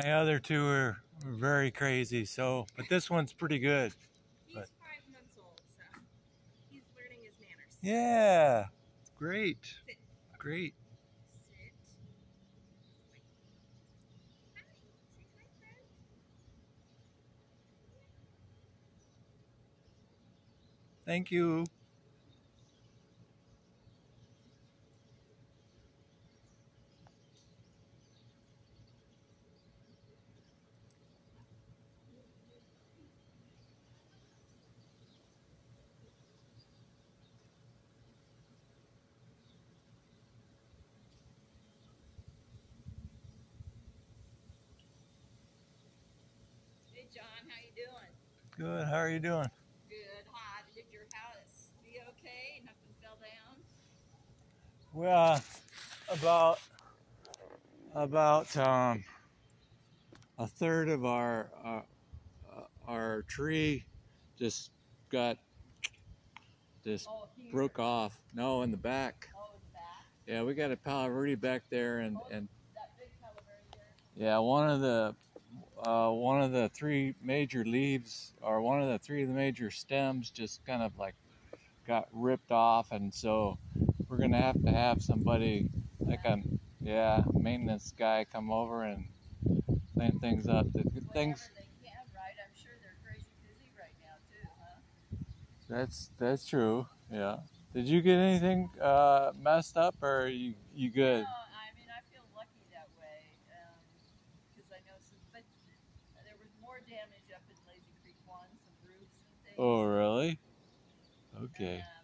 My other two are very crazy, so, but this one's pretty good. He's But- five months old, so he's learning his manners. Yeah, great, Sit. great. Sit. Hi. Hi. Thank you. John. How you doing? Good, how are you doing? Good. Hi. Did your house be okay? Nothing fell down? Well, about about um, a third of our uh, uh, our tree just got just Oh, broke off. No, in the back. Oh, in the back. Yeah, we got a Palo back there, and and That big Palo there. yeah, one of the uh, one of the three major leaves, or one of the three of the major stems, just kind of like got ripped off, and so we're gonna have to have somebody like a yeah maintenance guy come over and clean things up. The things can, right? I'm sure they're crazy busy right now too, huh? that's that's true. Yeah. Did you get anything uh, messed up, or you you good? No, damage up in Lazy Creek one, some roofs and things. Oh really? Okay. And,